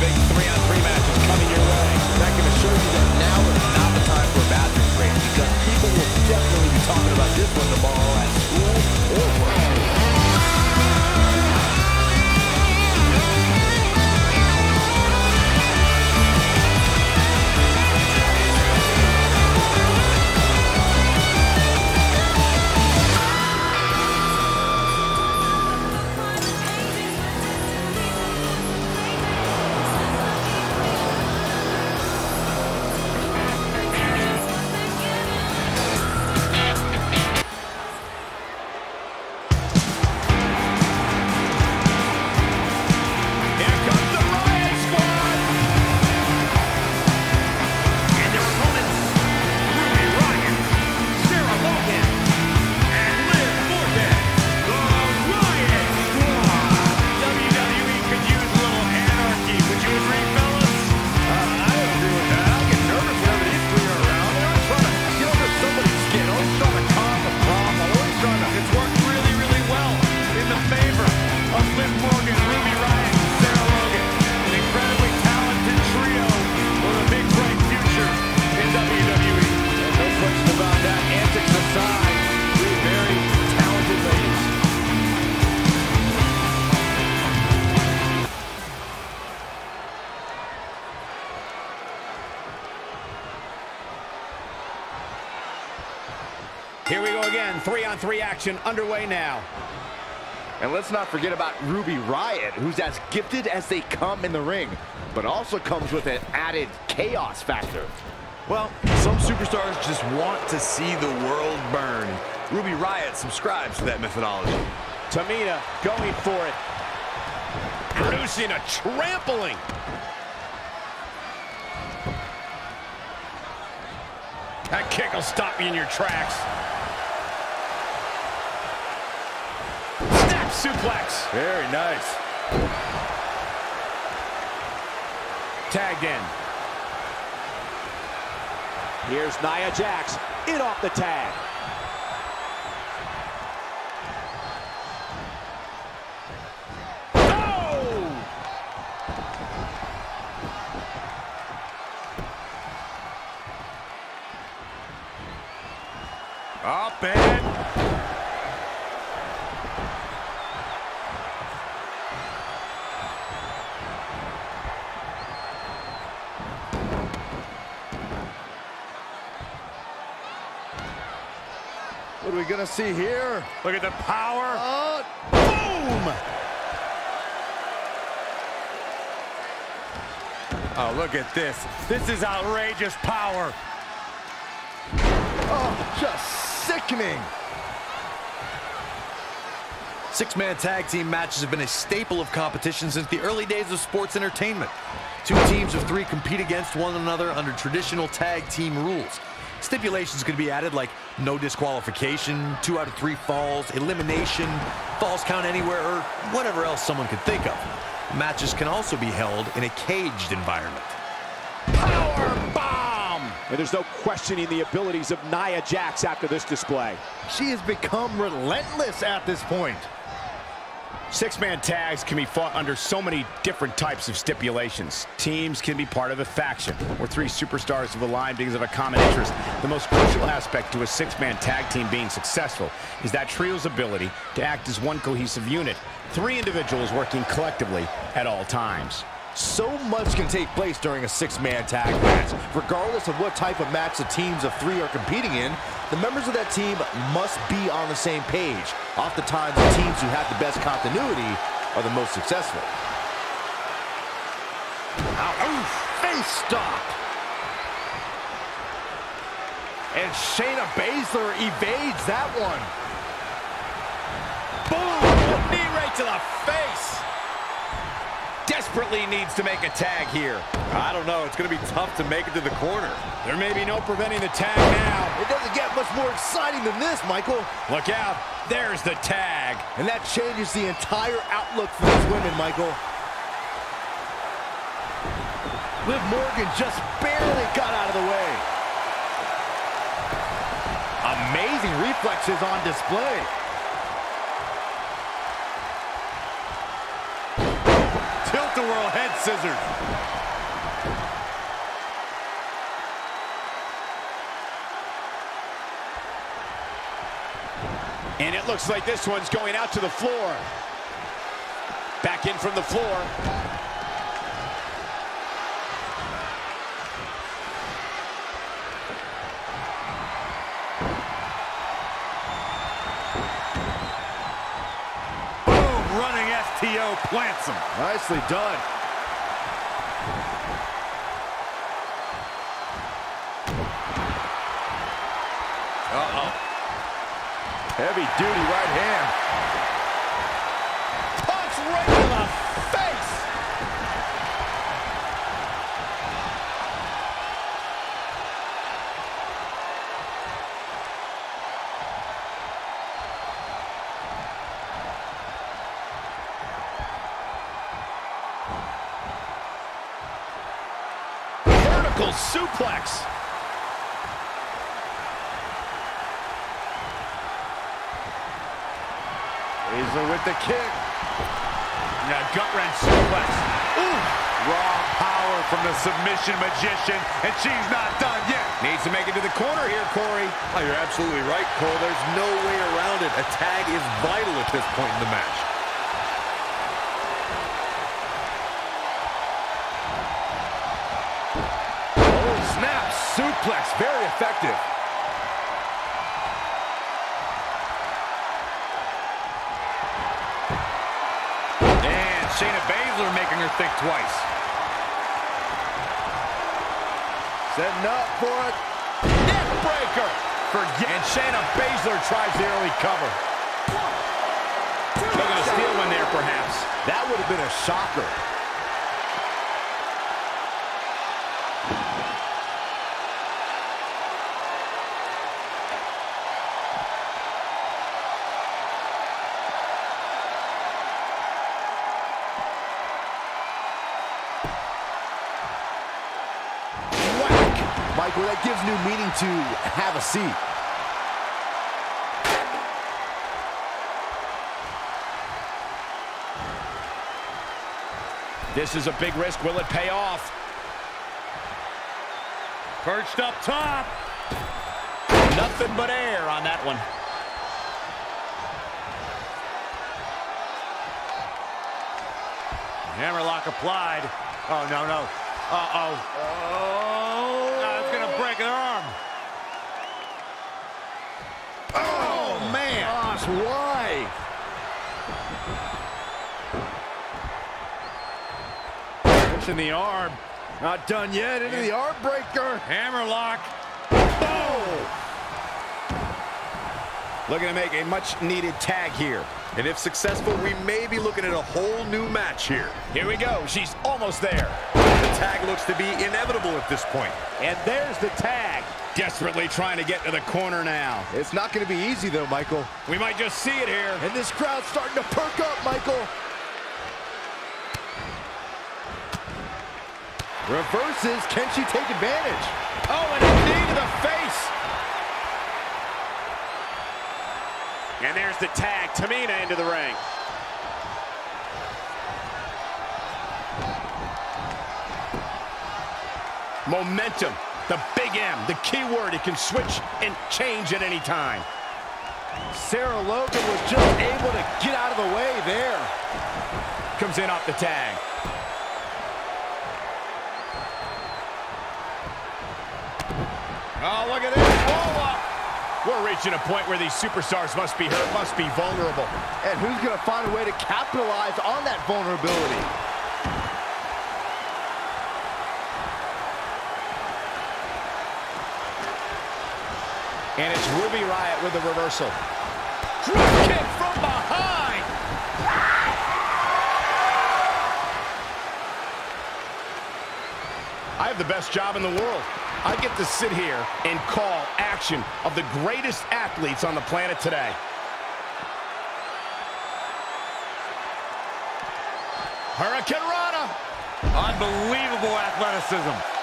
big three-on-three match is coming your way. I can assure you that now is not the time for a bathroom break because people will definitely be talking about this one tomorrow Here we go again. Three-on-three action underway now. And let's not forget about Ruby Riott, who's as gifted as they come in the ring, but also comes with an added chaos factor. Well, some superstars just want to see the world burn. Ruby Riott subscribes to that methodology. Tamina going for it. Producing a trampling. That kick will stop you in your tracks. Snap suplex. Very nice. Tagged in. Here's Nia Jax in off the tag. What are we gonna see here? Look at the power. Uh, Boom! oh, look at this. This is outrageous power. oh, just sickening. Six-man tag team matches have been a staple of competition since the early days of sports entertainment. Two teams of three compete against one another under traditional tag team rules. Stipulations could be added like no disqualification, two out of three falls, elimination, falls count anywhere, or whatever else someone could think of. Matches can also be held in a caged environment. Power bomb! And there's no questioning the abilities of Nia Jax after this display. She has become relentless at this point. Six-man tags can be fought under so many different types of stipulations. Teams can be part of a faction, or three superstars have aligned because of a common interest. The most crucial aspect to a six-man tag team being successful is that trio's ability to act as one cohesive unit, three individuals working collectively at all times. So much can take place during a six-man tag match. Regardless of what type of match the teams of three are competing in, the members of that team must be on the same page. Oftentimes, the teams who have the best continuity are the most successful. Ow, face stop. And Shayna Baszler evades that one. Boom! Knee right to the face! Desperately needs to make a tag here. I don't know. It's going to be tough to make it to the corner. There may be no preventing the tag now. It doesn't get much more exciting than this, Michael. Look out. There's the tag. And that changes the entire outlook for these women, Michael. Liv Morgan just barely got out of the way. Amazing reflexes on display. Scissors. And it looks like this one's going out to the floor. Back in from the floor. Boom, running STO plants him. Nicely done. Heavy duty right hand. Punch right to the face. Vertical suplex. Baszler with the kick. Yeah, gut wrench suplex. Ooh, raw power from the submission magician, and she's not done yet. Needs to make it to the corner here, Corey. Oh, you're absolutely right, Cole. There's no way around it. A tag is vital at this point in the match. Oh, snap. Suplex. Very effective. Shayna Baszler making her think twice. Setting up for it. Neck breaker. Forget And Shayna Baszler tries the early cover. Looking to steal one there, perhaps. That would have been a shocker. That gives new meaning to have a seat. This is a big risk. Will it pay off? perched up top. Nothing but air on that one. Hammerlock applied. Oh, no, no. Uh-oh. Oh. That's break her arm. Oh, man. Gosh, why? Pushing the arm. Not done yet. Into the arm breaker. Hammerlock. Looking to make a much-needed tag here. And if successful, we may be looking at a whole new match here. Here we go. She's almost there. The tag looks to be inevitable at this point. And there's the tag. Desperately trying to get to the corner now. It's not going to be easy, though, Michael. We might just see it here. And this crowd's starting to perk up, Michael. Reverses. Can she take advantage? Oh, and a knee to the face. And there's the tag. Tamina into the ring. Momentum. The big M. The key word. It can switch and change at any time. Sarah Logan was just able to get out of the way there. Comes in off the tag. Oh, look at this. We're reaching a point where these superstars must be hurt, must be vulnerable. And who's going to find a way to capitalize on that vulnerability? And it's Ruby Riott with the reversal. Drop kick from behind. I have the best job in the world. I get to sit here and call action of the greatest athletes on the planet today. Hurricanrana. Unbelievable athleticism.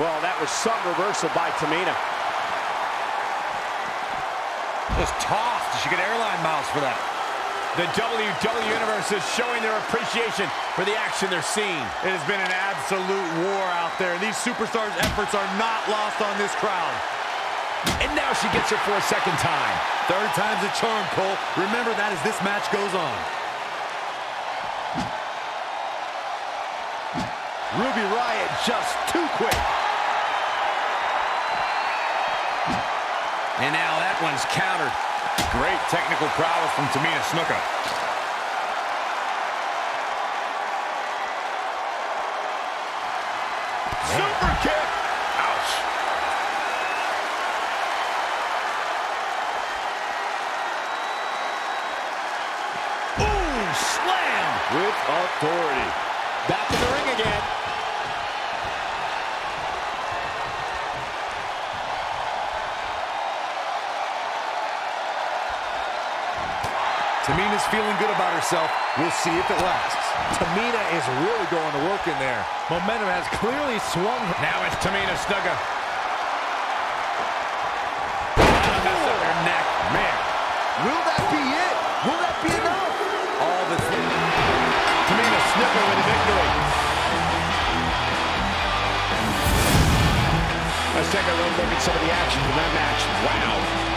Well, that was some reversal by Tamina. Just tossed. She get airline miles for that. The WWE Universe is showing their appreciation for the action they're seeing. It has been an absolute war out there. These superstars' efforts are not lost on this crowd. And now she gets her for a second time. Third time's a charm, Cole. Remember that as this match goes on. Ruby Riott just too quick. And now that one's countered. Great technical prowess from Tamina Snuka. Super kick. Ouch. Ooh, slam. With authority. Back in the ring again. Tamina's feeling good about herself. We'll see if it lasts. Tamina is really going to work in there. Momentum has clearly swung. Now it's Tamina Snuka. That'll mess up her neck. Man. Will that be it? Will that be enough? All that's Tamina Snuka with a victory. Let's take a little look at some of the action from that match. Wow.